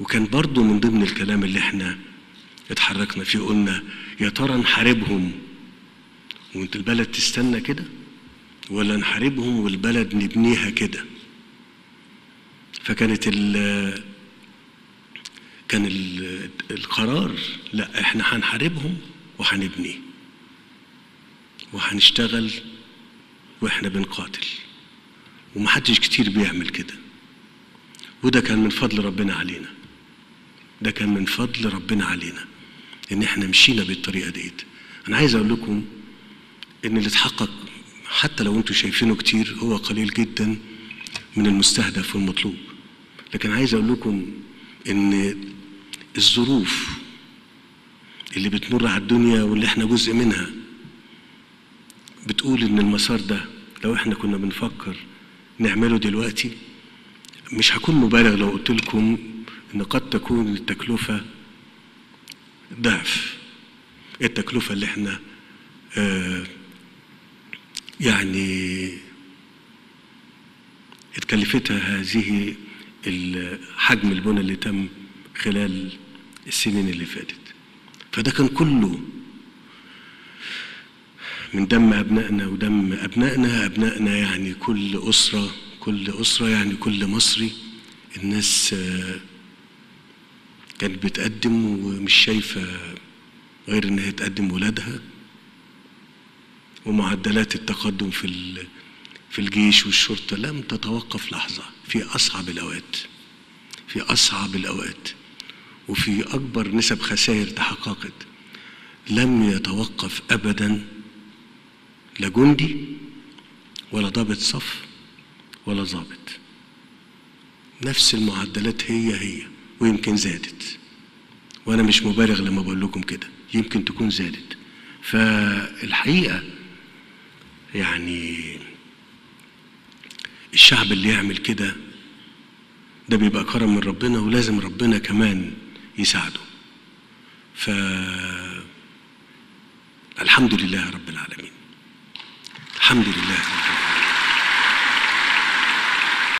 وكان برضو من ضمن الكلام اللي إحنا اتحركنا فيه قلنا يا ترى نحاربهم وانت البلد تستنى كده ولا نحاربهم والبلد نبنيها كده؟ فكانت ال كان ال القرار لا إحنا هنحاربهم وهنبني وهنشتغل وإحنا بنقاتل. ومحدش كتير بيعمل كده. وده كان من فضل ربنا علينا. ده كان من فضل ربنا علينا إن إحنا مشينا بالطريقة ديت. أنا عايز أقول لكم إن اللي اتحقق حتى لو أنتم شايفينه كتير هو قليل جدا من المستهدف والمطلوب. لكن عايز أقول لكم إن الظروف اللي بتمر على الدنيا واللي إحنا جزء منها بتقول إن المسار ده لو إحنا كنا بنفكر نعمله دلوقتي مش هكون مبالغ لو قلت لكم ان قد تكون التكلفة ضعف. التكلفة اللي إحنا آه يعني اتكلفتها هذه حجم البنى اللي تم خلال السنين اللي فاتت. فده كان كله من دم أبنائنا ودم أبنائنا. أبنائنا يعني كل أسرة كل أسرة يعني كل مصري. الناس كانت بتقدم ومش شايفة غير إنها تقدم ولادها ومعدلات التقدم في في الجيش والشرطة لم تتوقف لحظة. في أصعب الأوقات في أصعب الأوقات وفي أكبر نسب خسائر تحققت لم يتوقف أبدا لا جندي ولا ضابط صف ولا ضابط. نفس المعدلات هي هي. ويمكن زادت. وأنا مش مبالغ لما بقول لكم كده. يمكن تكون زادت. فالحقيقة يعني الشعب اللي يعمل كده ده بيبقى كرم من ربنا ولازم ربنا كمان يساعده. ف الحمد لله رب العالمين. الحمد لله